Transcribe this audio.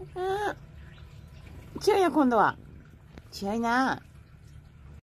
うん。強いよ、今度は。強いな。